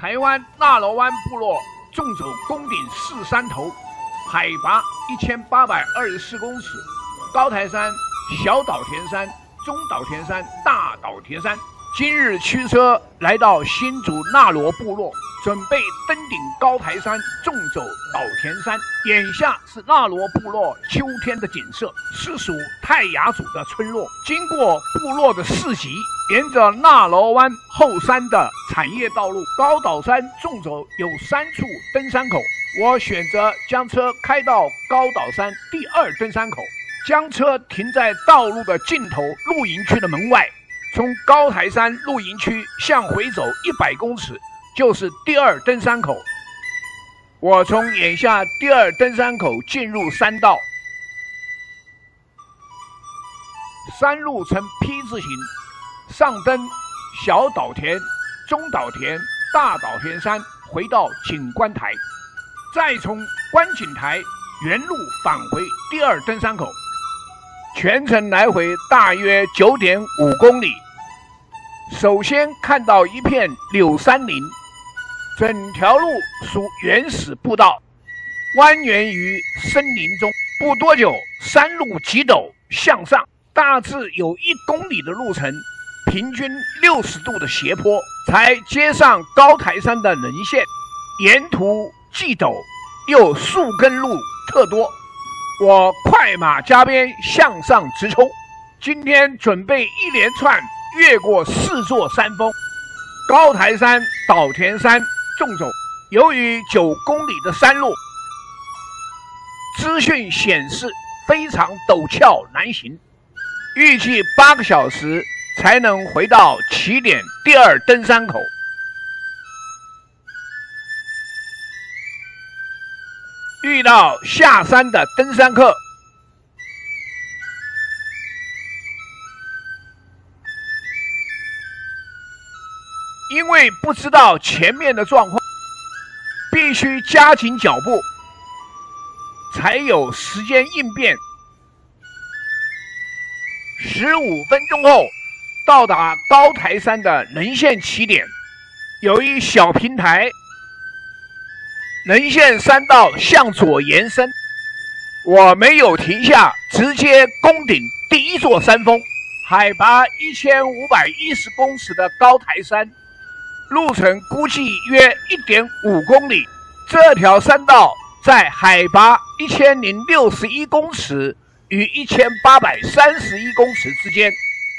台湾纳罗湾部落纵走宫顶四山头，海拔一千八百二十四公尺，高台山、小岛田山、中岛田山、大岛田山。今日驱车来到新竹纳罗部落，准备登顶高台山，纵走岛田山。眼下是纳罗部落秋天的景色，是属泰雅族的村落。经过部落的市集，沿着纳罗湾后山的产业道路，高岛山纵走有三处登山口。我选择将车开到高岛山第二登山口，将车停在道路的尽头露营区的门外。从高台山露营区向回走一百公尺，就是第二登山口。我从眼下第二登山口进入山道，山路呈 P 字形，上登小岛田、中岛田、大岛田山，回到景观台，再从观景台原路返回第二登山口。全程来回大约九点五公里。首先看到一片柳杉林，整条路属原始步道，蜿蜒于森林中。不多久，山路急陡向上，大致有一公里的路程，平均六十度的斜坡，才接上高台山的棱线。沿途既陡又树根路特多。我快马加鞭向上直冲，今天准备一连串越过四座山峰：高台山、岛田山，纵走。由于九公里的山路，资讯显示非常陡峭难行，预计八个小时才能回到起点第二登山口。遇到下山的登山客，因为不知道前面的状况，必须加紧脚步，才有时间应变。十五分钟后，到达高台山的棱线起点，有一小平台。棱线山道向左延伸，我没有停下，直接攻顶第一座山峰，海拔一千五百一十公尺的高台山，路程估计约一点五公里。这条山道在海拔一千零六十一公尺与一千八百三十一公尺之间，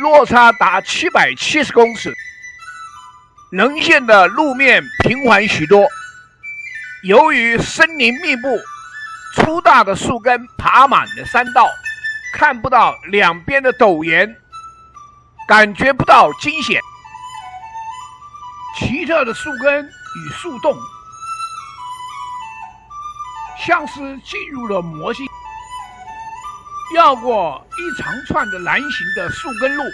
落差达七百七十公尺。棱线的路面平缓许多。由于森林密布，粗大的树根爬满了山道，看不到两边的陡岩，感觉不到惊险。奇特的树根与树洞，像是进入了魔性，绕过一长串的蓝形的树根路。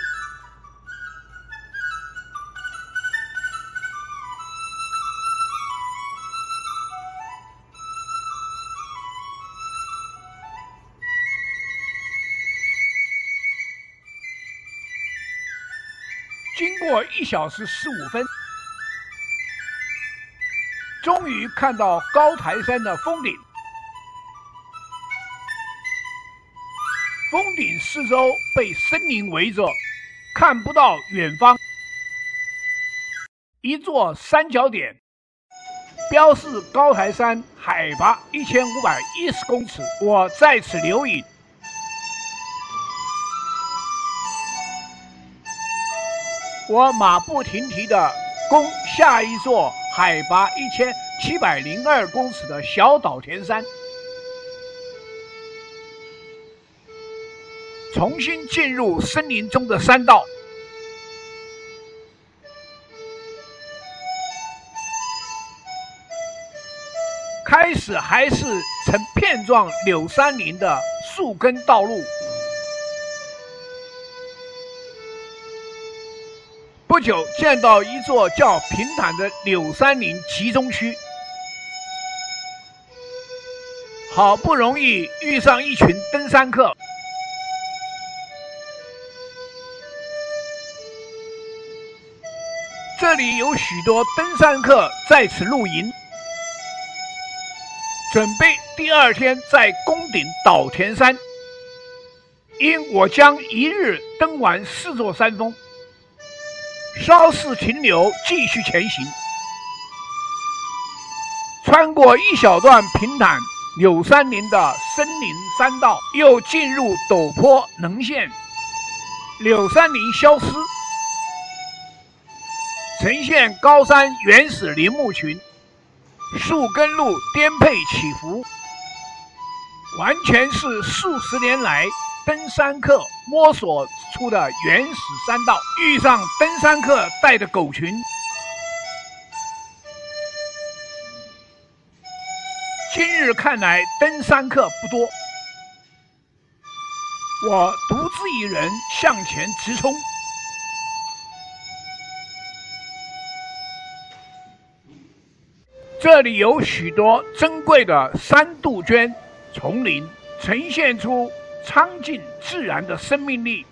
小时十五分，终于看到高台山的峰顶。峰顶四周被森林围着，看不到远方。一座三角点，标示高台山海拔一千五百一十公尺。我在此留影。我马不停蹄地攻下一座海拔一千七百零二公尺的小岛田山，重新进入森林中的山道，开始还是呈片状柳杉林的树根道路。不久，见到一座较平坦的柳杉林集中区，好不容易遇上一群登山客。这这里有许多登山客在此露营，准备第二天在宫顶岛田山。因我将一日登完四座山峰，稍事停留，继续前行。穿过一小段平坦柳杉林的森林山道，又进入陡坡棱线，柳杉林消失，呈现高山原始林木群，树根路颠沛起伏，完全是数十年来。登山客摸索出的原始山道，遇上登山客带的狗群。今日看来，登山客不多，我独自一人向前直冲。这里有许多珍贵的山杜鹃丛林，呈现出。苍劲自然的生命力。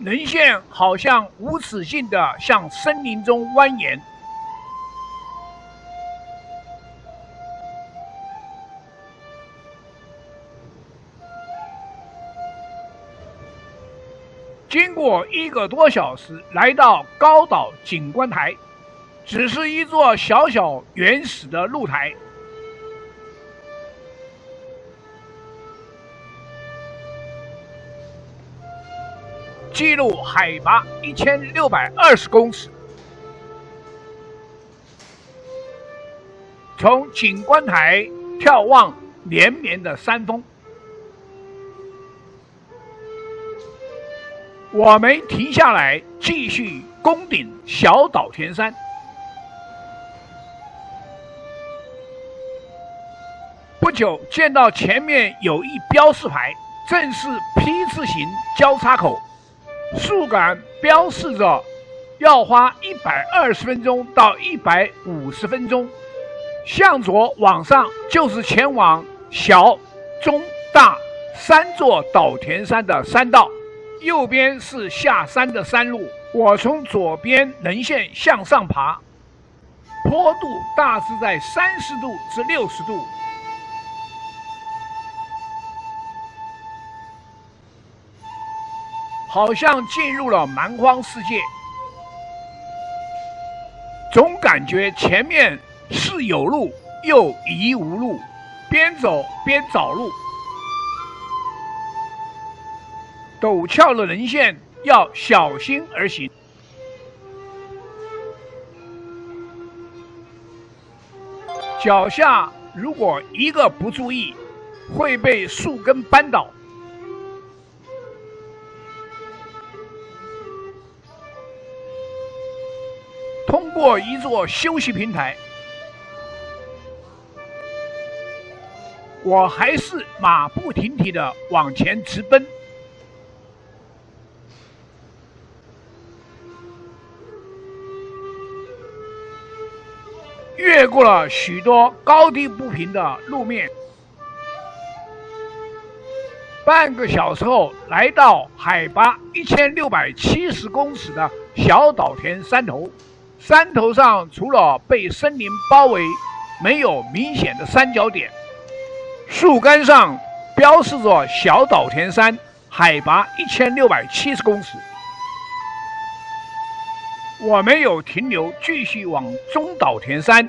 棱线好像无止境的向森林中蜿蜒。经过一个多小时，来到高岛景观台，只是一座小小原始的露台，记录海拔一千六百二十公尺，从景观台眺望连绵的山峰。我们停下来，继续攻顶小岛田山。不久，见到前面有一标示牌，正是 P 字形交叉口，竖杆标示着要花一百二十分钟到一百五十分钟。向左往上就是前往小、中、大三座岛田山的山道。右边是下山的山路，我从左边棱线向上爬，坡度大致在三十度至六十度，好像进入了蛮荒世界，总感觉前面是有路又疑无路，边走边找路。陡峭的人线要小心而行，脚下如果一个不注意，会被树根绊倒。通过一座休息平台，我还是马不停蹄的往前直奔。越过了许多高低不平的路面，半个小时后来到海拔一千六百七十公尺的小岛田山头。山头上除了被森林包围，没有明显的三角点。树干上标示着小岛田山，海拔一千六百七十公尺。我没有停留，继续往中岛田山。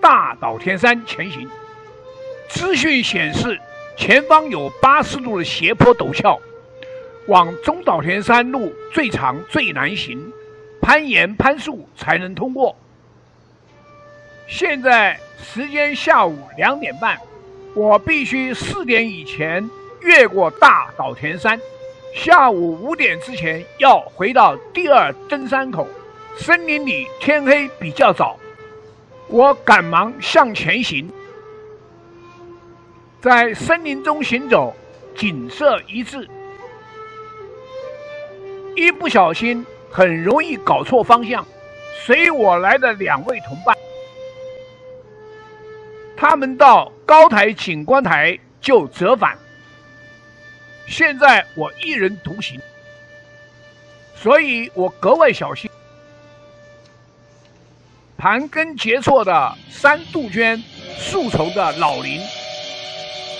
大岛田山前行，资讯显示前方有八十度的斜坡陡峭，往中岛田山路最长最难行，攀岩攀树才能通过。现在时间下午两点半，我必须四点以前越过大岛田山，下午五点之前要回到第二登山口。森林里天黑比较早。我赶忙向前行，在森林中行走，景色一致。一不小心很容易搞错方向。随我来的两位同伴，他们到高台景观台就折返。现在我一人独行，所以我格外小心。盘根结错的山杜鹃、树丛的老林，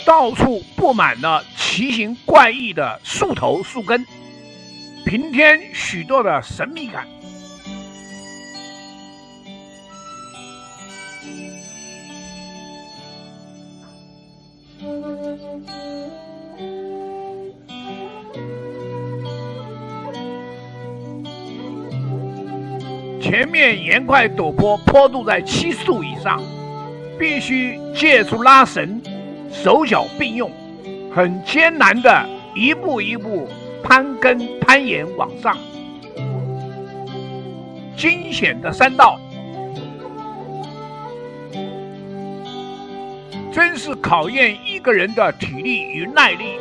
到处布满了奇形怪异的树头、树根，平添许多的神秘感。前面岩块陡坡，坡度在七十度以上，必须借助拉绳，手脚并用，很艰难的一步一步攀根攀岩往上。惊险的山道，真是考验一个人的体力与耐力。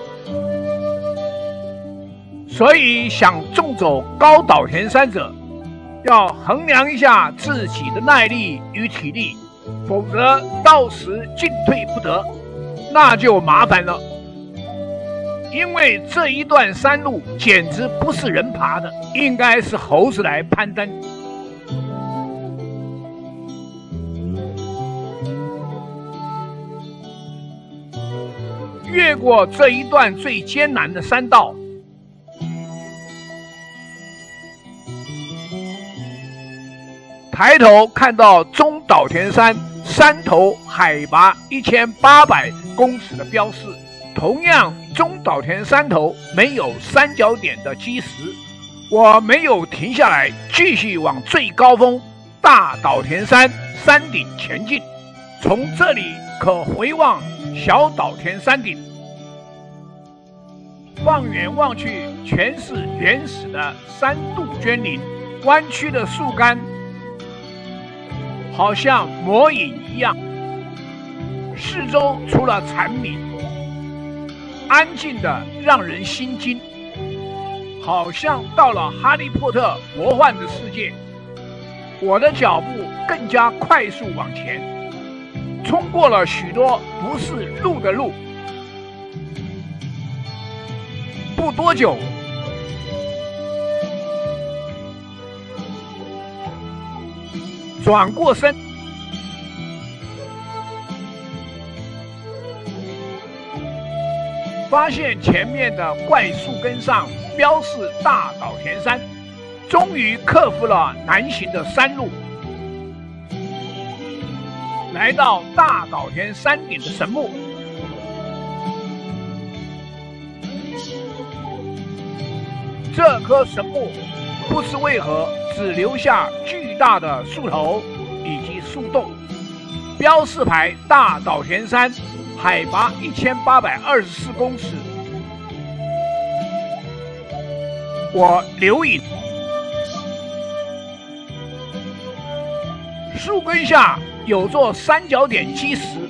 所以，想纵走高岛田山者。要衡量一下自己的耐力与体力，否则到时进退不得，那就麻烦了。因为这一段山路简直不是人爬的，应该是猴子来攀登。越过这一段最艰难的山道。抬头看到中岛田山山头海拔一千八百公尺的标示，同样中岛田山头没有三角点的基石，我没有停下来，继续往最高峰大岛田山山顶前进。从这里可回望小岛田山顶，放眼望去全是原始的山杜鹃林，弯曲的树干。好像魔影一样，四周除了蝉鸣，安静的让人心惊，好像到了哈利波特魔幻的世界。我的脚步更加快速往前，冲过了许多不是路的路，不多久。转过身，发现前面的怪树根上标示大岛田山，终于克服了难行的山路，来到大岛田山顶的神木。这棵神木不知为何只留下巨。大的树头以及树洞，标示牌大岛田山，海拔一千八百二十四公尺。我留影，树根下有座三角点基石。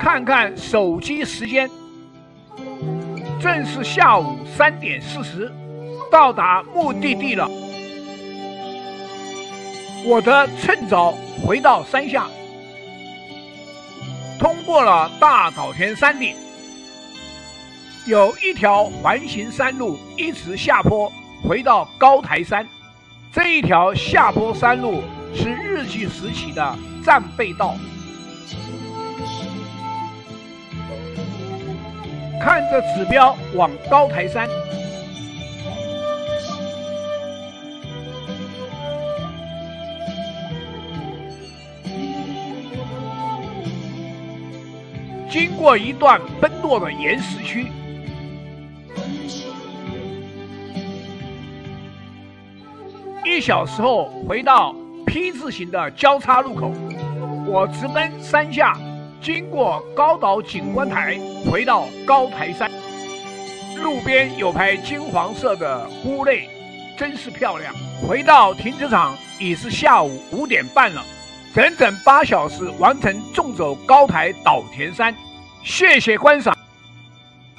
看看手机时间，正是下午三点四十，到达目的地了。我的趁早回到山下，通过了大岛田山顶，有一条环形山路一直下坡回到高台山。这一条下坡山路是日据时期的战备道。看着指标往高台山，经过一段崩落的岩石区，一小时后回到 P 字形的交叉路口，我直奔山下。经过高岛景观台，回到高台山，路边有排金黄色的菇类，真是漂亮。回到停车场已是下午五点半了，整整八小时完成纵走高台岛田山。谢谢观赏。